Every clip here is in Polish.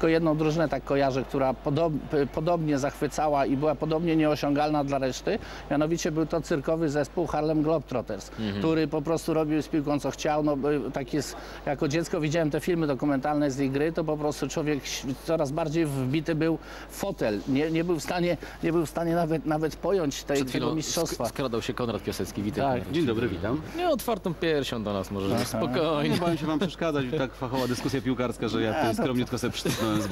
Tylko jedną drużynę tak kojarzę, która podob, podobnie zachwycała i była podobnie nieosiągalna dla reszty. Mianowicie był to cyrkowy zespół Harlem Globetrotters, który po prostu robił z piłką co chciał. No, by- tak jest, jako dziecko widziałem te filmy dokumentalne z ich gry, to po prostu człowiek coraz bardziej wbity był w fotel. Nie, nie był w stanie, nie był w stanie nawet, nawet pojąć tej, tego mistrzostwa. sk- skradał się Konrad Piasecki. Witaj. Tak. Dzień dobry, witam. Nie otwartą piersią do nas Aha. spokojnie. Nie bałem się wam przeszkadzać, tak fachowa dyskusja piłkarska, że ja tutaj skromniutko sobie przycisnąłem z.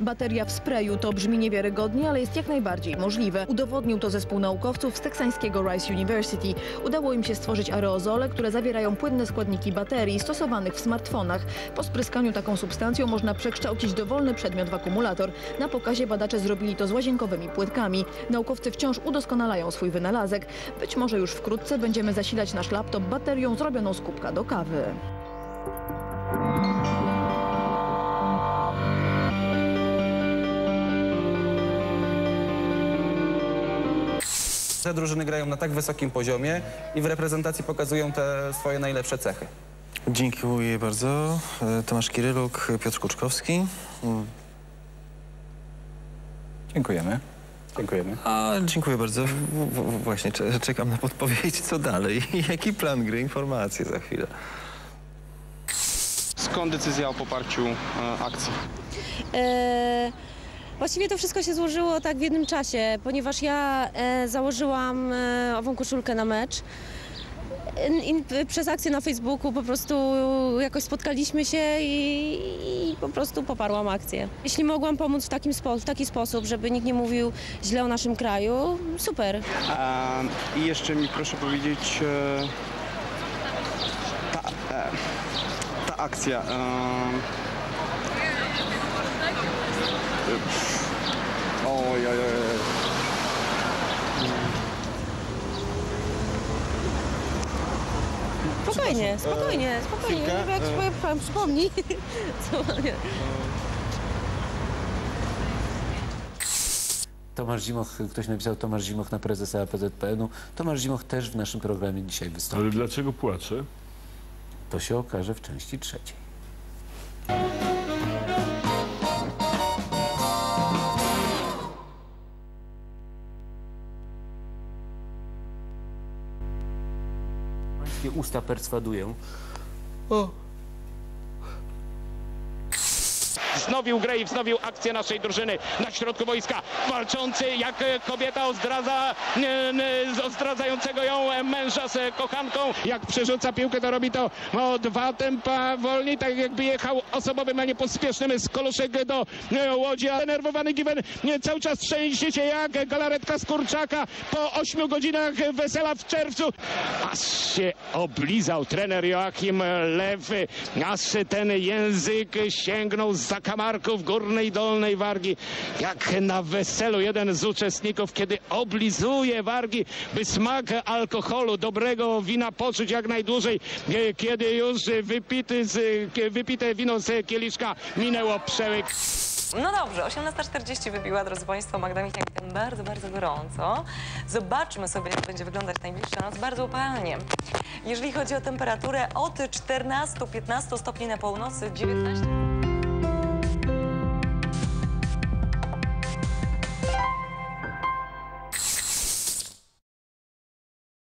Bateria w sprayu to brzmi niewiarygodnie, ale jest jak najbardziej możliwe. Udowodnił to zespół naukowców z teksańskiego Rice University. Udało im się stworzyć aerozole, które zawierają płynne składniki baterii stosowanych w smartfonach. Po spryskaniu taką substancją można przekształcić dowolny przedmiot w akumulator. Na pokazie badacze zrobili to z łazienkowymi płytkami. Naukowcy wciąż udoskonalają swój wynalazek. Być może już wkrótce będziemy zasilać nasz laptop baterią zrobioną z kubka do kawy. Te drużyny grają na tak wysokim poziomie i w reprezentacji pokazują te swoje najlepsze cechy. Dziękuję bardzo. E, Tomasz Kiryluk, Piotr Kuczkowski. Dziękujemy. Dziękujemy. A, dziękuję bardzo. W, w, właśnie cze- czekam na podpowiedź, co dalej. Jaki plan gry, informacje za chwilę. Skąd decyzja o poparciu e, akcji? E, Właściwie to wszystko się złożyło tak w jednym czasie, ponieważ ja e, założyłam e, ową koszulkę na mecz. E, I przez akcję na Facebooku po prostu jakoś spotkaliśmy się i, i po prostu poparłam akcję. Jeśli mogłam pomóc w, takim spo, w taki sposób, żeby nikt nie mówił źle o naszym kraju, super. E, I jeszcze mi proszę powiedzieć, e, ta, ta akcja. E, Spokojnie, spokojnie, spokojnie. chwilkę, Jak e. powiem, pan przypomni. Co. Tomasz Zimoch, ktoś napisał Tomasz Zimoch na prezesa APZPN-u. Tomasz Zimoch też w naszym programie dzisiaj wystąpi. Ale dlaczego płacze? To się okaże w części trzeciej. Pańskie usta perswadują. Wznowił grę i wznowił akcję naszej drużyny na środku wojska. Walczący jak kobieta ozdradza, zdradzającego ją męża z kochanką. Jak przerzuca piłkę, to robi to o dwa tempa wolniej, tak jakby jechał osobowym, a nie pospiesznym z koluszek do e, Łodzi. A denerwowany Given e, cały czas trzęsie się jak galaretka z kurczaka po ośmiu godzinach wesela w czerwcu. Aż się oblizał trener Joachim Lew, aż ten język sięgnął z zakamarków górnej dolnej wargi. Jak na weselu jeden z uczestników, kiedy oblizuje wargi, by smak alkoholu, dobrego wina poczuć jak najdłużej, e, kiedy już wypity z, wypite wino z kieliszka minęło przełyk. No dobrze, 18.40 wybiła, drodzy Państwo, Magda Michnik, bardzo, bardzo gorąco. Zobaczmy sobie, jak będzie wyglądać najbliższa noc, bardzo upalnie. Jeżeli chodzi o temperaturę, od 14-15 stopni na północy, 19...